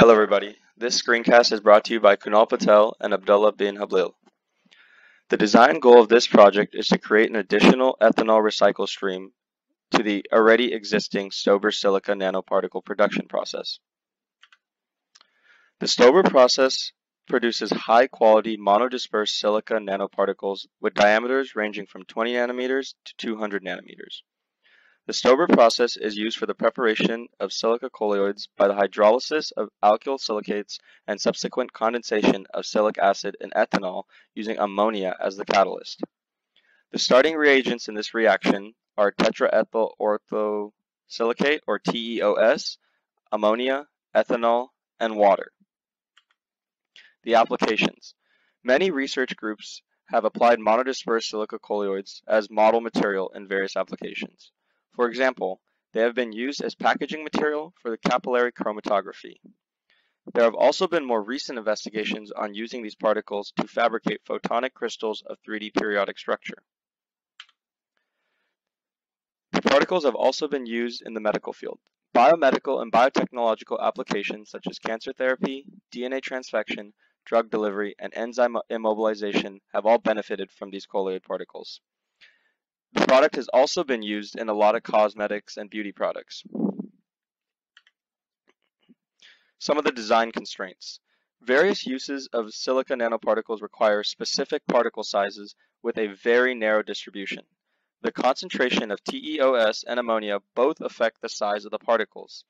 Hello everybody, this screencast is brought to you by Kunal Patel and Abdalla bin Hableel. The design goal of this project is to create an additional ethanol recycle stream to the already existing Stober silica nanoparticle production process. The Stober process produces high quality monodispersed silica nanoparticles with diameters ranging from 20 nanometers to 200 nanometers. The Stober process is used for the preparation of silica colloids by the hydrolysis of alkyl silicates and subsequent condensation of silic acid and ethanol using ammonia as the catalyst. The starting reagents in this reaction are tetraethyl orthosilicate or TEOS, ammonia, ethanol, and water. The applications. Many research groups have applied monodispersed silica colloids as model material in various applications. For example, they have been used as packaging material for the capillary chromatography. There have also been more recent investigations on using these particles to fabricate photonic crystals of 3D periodic structure. The particles have also been used in the medical field. Biomedical and biotechnological applications such as cancer therapy, DNA transfection, drug delivery, and enzyme immobilization have all benefited from these colloid particles. The product has also been used in a lot of cosmetics and beauty products. Some of the design constraints. Various uses of silica nanoparticles require specific particle sizes with a very narrow distribution. The concentration of TEOS and ammonia both affect the size of the particles.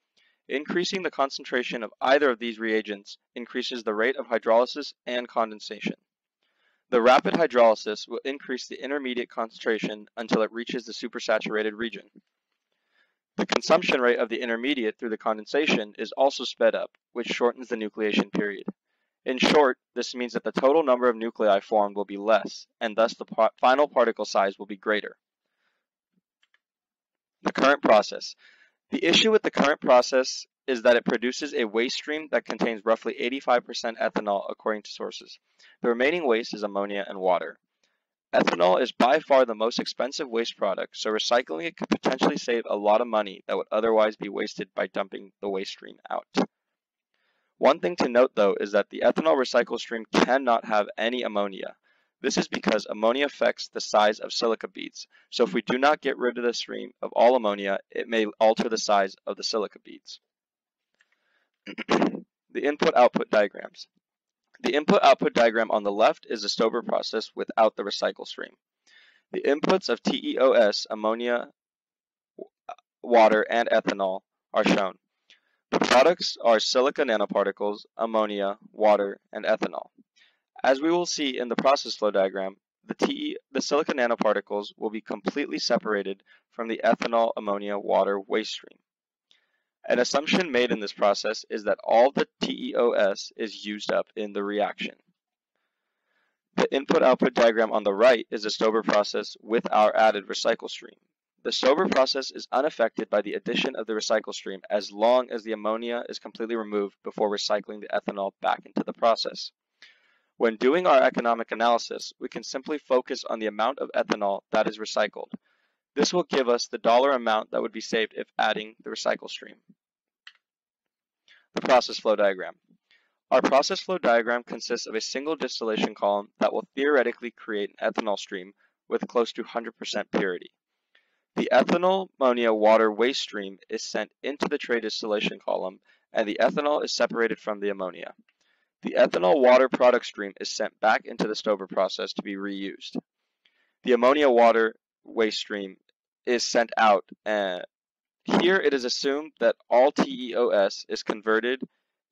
Increasing the concentration of either of these reagents increases the rate of hydrolysis and condensation. The rapid hydrolysis will increase the intermediate concentration until it reaches the supersaturated region. The consumption rate of the intermediate through the condensation is also sped up, which shortens the nucleation period. In short, this means that the total number of nuclei formed will be less, and thus the final particle size will be greater. The current process. The issue with the current process is that it produces a waste stream that contains roughly 85% ethanol according to sources. The remaining waste is ammonia and water. Ethanol is by far the most expensive waste product, so recycling it could potentially save a lot of money that would otherwise be wasted by dumping the waste stream out. One thing to note though is that the ethanol recycle stream cannot have any ammonia. This is because ammonia affects the size of silica beads, so if we do not get rid of the stream of all ammonia, it may alter the size of the silica beads. the input-output diagrams. The input-output diagram on the left is the Stober process without the recycle stream. The inputs of TEOS, ammonia, water, and ethanol are shown. The products are silica nanoparticles, ammonia, water, and ethanol. As we will see in the process flow diagram, the, TE, the silica nanoparticles will be completely separated from the ethanol, ammonia, water waste stream. An assumption made in this process is that all the TEOS is used up in the reaction. The input-output diagram on the right is the Stober process with our added recycle stream. The Stober process is unaffected by the addition of the recycle stream as long as the ammonia is completely removed before recycling the ethanol back into the process. When doing our economic analysis, we can simply focus on the amount of ethanol that is recycled. This will give us the dollar amount that would be saved if adding the recycle stream. The process flow diagram. Our process flow diagram consists of a single distillation column that will theoretically create an ethanol stream with close to 100% purity. The ethanol ammonia water waste stream is sent into the tray distillation column and the ethanol is separated from the ammonia. The ethanol water product stream is sent back into the Stober process to be reused. The ammonia water waste stream is sent out uh, here it is assumed that all TEOS is converted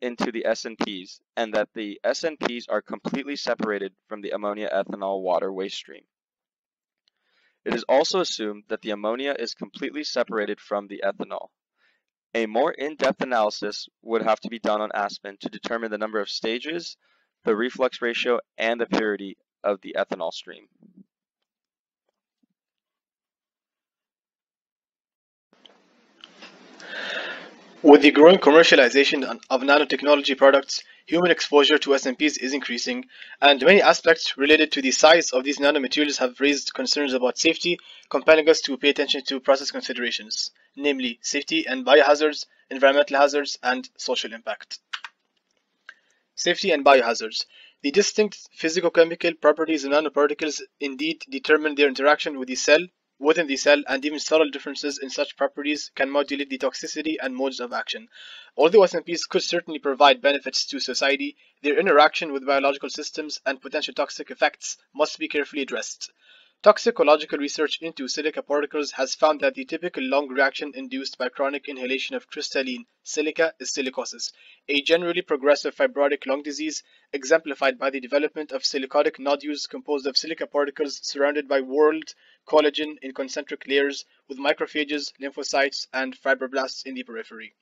into the SNPs and that the SNPs are completely separated from the ammonia ethanol water waste stream. It is also assumed that the ammonia is completely separated from the ethanol. A more in-depth analysis would have to be done on Aspen to determine the number of stages, the reflux ratio, and the purity of the ethanol stream. With the growing commercialization of nanotechnology products, human exposure to SNPs is increasing, and many aspects related to the size of these nanomaterials have raised concerns about safety, compelling us to pay attention to process considerations, namely safety and biohazards, environmental hazards, and social impact. Safety and biohazards. The distinct physicochemical properties of nanoparticles indeed determine their interaction with the cell, within the cell, and even subtle differences in such properties can modulate the toxicity and modes of action. Although SNPs could certainly provide benefits to society, their interaction with biological systems and potential toxic effects must be carefully addressed. Toxicological research into silica particles has found that the typical lung reaction induced by chronic inhalation of crystalline silica is silicosis, a generally progressive fibrotic lung disease exemplified by the development of silicotic nodules composed of silica particles surrounded by whorled collagen in concentric layers with macrophages, lymphocytes, and fibroblasts in the periphery.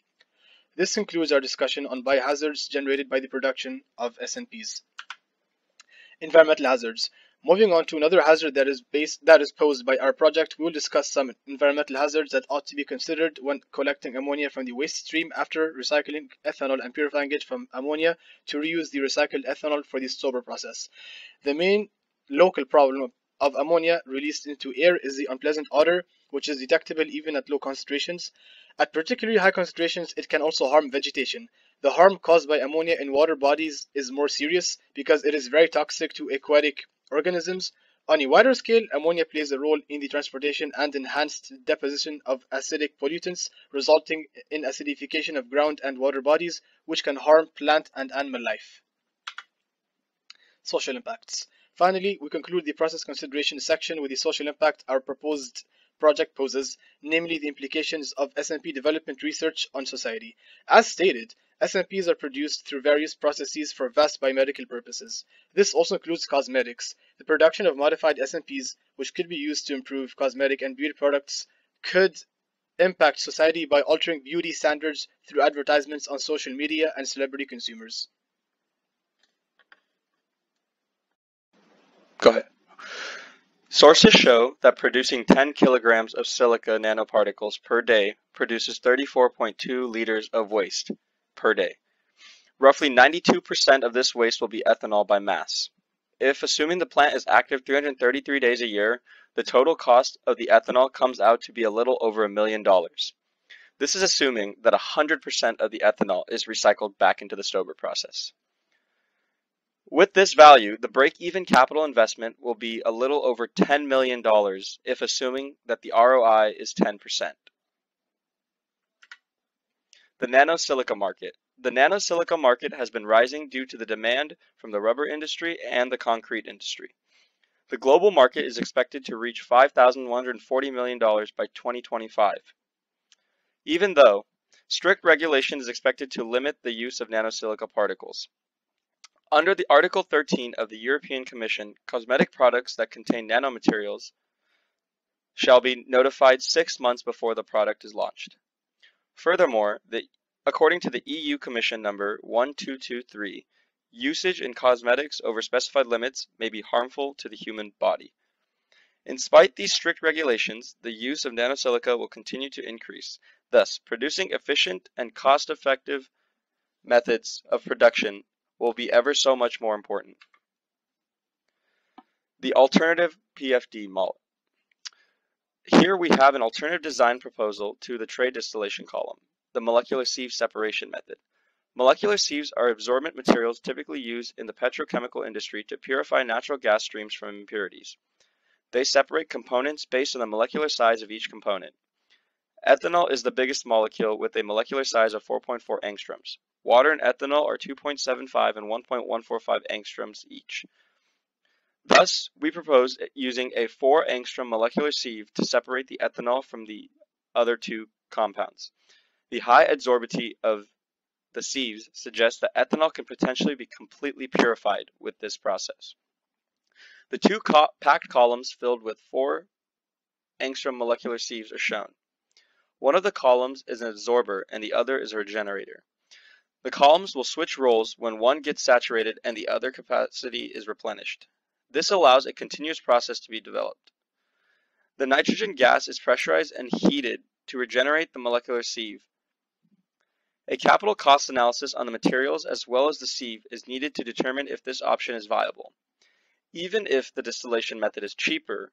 This concludes our discussion on biohazards generated by the production of SNPs. Environmental hazards. Moving on to another hazard that is based that is posed by our project, we will discuss some environmental hazards that ought to be considered when collecting ammonia from the waste stream after recycling ethanol and purifying it from ammonia to reuse the recycled ethanol for the Stober process. The main local problem of ammonia released into air is the unpleasant odor, which is detectable even at low concentrations. At particularly high concentrations, it can also harm vegetation. The harm caused by ammonia in water bodies is more serious because it is very toxic to aquatic organisms. On a wider scale, ammonia plays a role in the transportation and enhanced deposition of acidic pollutants, resulting in acidification of ground and water bodies, which can harm plant and animal life. Social impacts. Finally, we conclude the process consideration section with the social impact our proposed project poses, namely the implications of SNP development research on society. As stated, SNPs are produced through various processes for vast biomedical purposes. This also includes cosmetics. The production of modified SNPs, which could be used to improve cosmetic and beauty products, could impact society by altering beauty standards through advertisements on social media and celebrity consumers. Go ahead. Sources show that producing 10 kilograms of silica nanoparticles per day produces 34.2 liters of waste per day. Roughly 92% of this waste will be ethanol by mass. If assuming the plant is active 333 days a year, the total cost of the ethanol comes out to be a little over a million dollars. This is assuming that 100% of the ethanol is recycled back into the Stober process. With this value, the break-even capital investment will be a little over $10 million if assuming that the ROI is 10%. The nanosilica market. The nanosilica market has been rising due to the demand from the rubber industry and the concrete industry. The global market is expected to reach $5,140 million by 2025. Even though strict regulation is expected to limit the use of nanosilica particles. Under the Article 13 of the European Commission, cosmetic products that contain nanomaterials shall be notified six months before the product is launched. Furthermore, the, according to the EU Commission number 1223, usage in cosmetics over specified limits may be harmful to the human body. In spite these strict regulations, the use of nanosilica will continue to increase. Thus, producing efficient and cost-effective methods of production will be ever so much more important. The alternative PFD model. Here we have an alternative design proposal to the tray distillation column, the molecular sieve separation method. Molecular sieves are absorbent materials typically used in the petrochemical industry to purify natural gas streams from impurities. They separate components based on the molecular size of each component. Ethanol is the biggest molecule with a molecular size of 4.4 angstroms. Water and ethanol are 2.75 and 1.145 angstroms each. Thus, we propose using a 4 angstrom molecular sieve to separate the ethanol from the other two compounds. The high adsorbity of the sieves suggests that ethanol can potentially be completely purified with this process. The two co packed columns filled with 4 angstrom molecular sieves are shown. One of the columns is an adsorber and the other is a regenerator. The columns will switch roles when one gets saturated and the other capacity is replenished. This allows a continuous process to be developed. The nitrogen gas is pressurized and heated to regenerate the molecular sieve. A capital cost analysis on the materials as well as the sieve is needed to determine if this option is viable. Even if the distillation method is cheaper,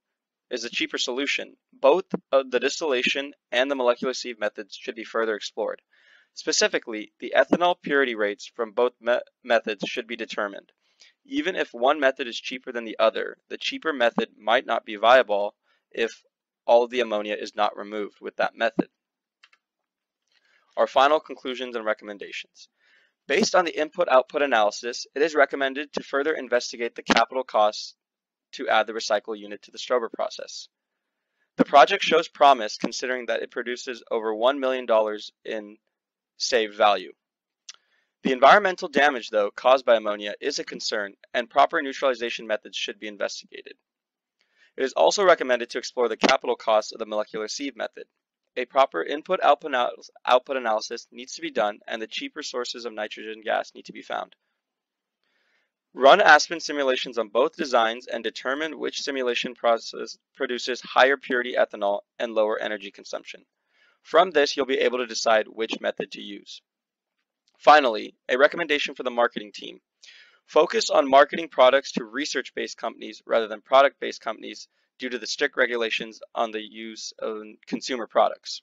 is a cheaper solution, both the distillation and the molecular sieve methods should be further explored. Specifically, the ethanol purity rates from both me methods should be determined. Even if one method is cheaper than the other, the cheaper method might not be viable if all of the ammonia is not removed with that method. Our final conclusions and recommendations. Based on the input-output analysis, it is recommended to further investigate the capital costs to add the recycle unit to the Stober process. The project shows promise considering that it produces over $1 million in saved value. The environmental damage, though, caused by ammonia is a concern, and proper neutralization methods should be investigated. It is also recommended to explore the capital costs of the molecular sieve method. A proper input-output analysis needs to be done, and the cheaper sources of nitrogen gas need to be found. Run Aspen simulations on both designs and determine which simulation process produces higher purity ethanol and lower energy consumption. From this, you'll be able to decide which method to use. Finally, a recommendation for the marketing team. Focus on marketing products to research-based companies rather than product-based companies due to the strict regulations on the use of consumer products.